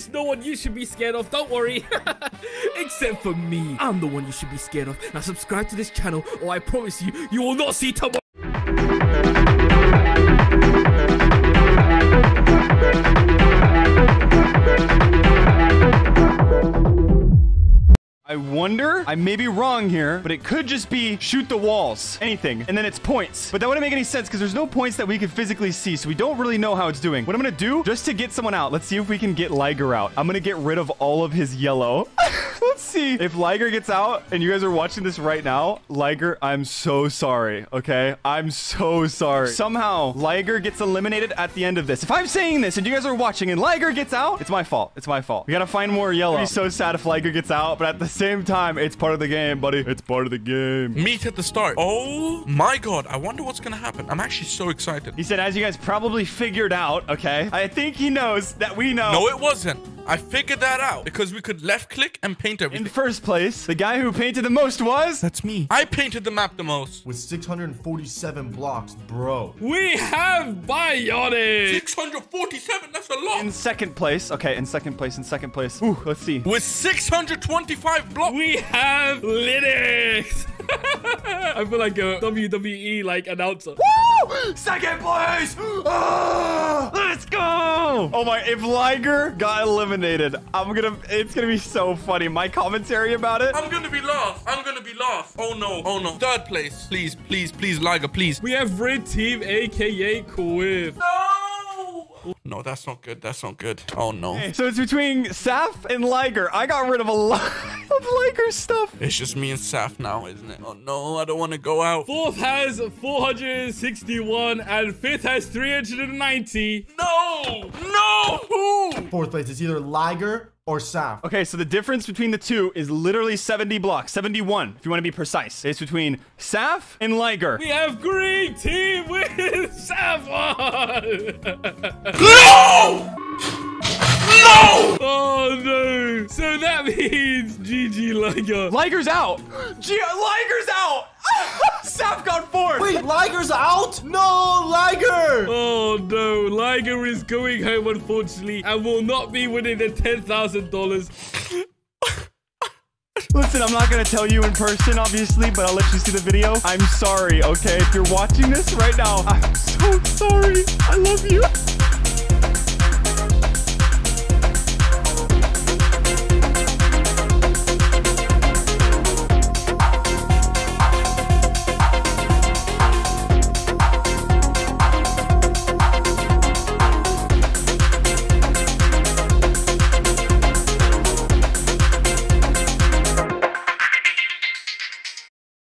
there's no one you should be scared of. Don't worry. Except for me. I'm the one you should be scared of. Now subscribe to this channel or I promise you, you will not see tomorrow. I wonder, I may be wrong here, but it could just be shoot the walls, anything, and then it's points. But that wouldn't make any sense because there's no points that we could physically see, so we don't really know how it's doing. What I'm gonna do, just to get someone out, let's see if we can get Liger out. I'm gonna get rid of all of his yellow. let's see if Liger gets out, and you guys are watching this right now. Liger, I'm so sorry, okay? I'm so sorry. Somehow, Liger gets eliminated at the end of this. If I'm saying this and you guys are watching and Liger gets out, it's my fault. It's my fault. We gotta find more yellow. It'd be so sad if Liger gets out, but at the same time, it's part of the game, buddy. It's part of the game. Meet at the start. Oh my god. I wonder what's gonna happen. I'm actually so excited. He said, as you guys probably figured out, okay? I think he knows that we know. No, it wasn't. I figured that out because we could left click and paint everything. In everything. first place, the guy who painted the most was... That's me. I painted the map the most. with 647 blocks, bro. We have Bionic. 647. That's a lot. In second place. Okay, in second place, in second place. Ooh, let's see. With 625 blocks. We have Lynix. I feel like a WWE like announcer. Woo! Second place! Ah! Oh my, if Liger got eliminated, I'm gonna, it's gonna be so funny. My commentary about it. I'm gonna be last. I'm gonna be last. Oh no. Oh no. Third place. Please, please, please, Liger, please. We have Red Team, aka Quiff. No. No, that's not good. That's not good. Oh no. So it's between Saf and Liger. I got rid of a lot of Liger stuff. It's just me and Saf now, isn't it? Oh no, I don't want to go out. Fourth has 461 and fifth has 390. No! No! Fourth place is either Liger or Saf. Okay, so the difference between the two is literally 70 blocks. 71, if you want to be precise. It's between Saf and Liger. We have Green Team with Saf No! No! Oh no. So that means GG Liger. Liger's out. G Liger's out. Saf got fourth. Wait, Liger's out? No, Liger! No, Liger is going home unfortunately and will not be winning the $10,000. Listen, I'm not gonna tell you in person, obviously, but I'll let you see the video. I'm sorry, okay? If you're watching this right now, I'm so sorry. I love you.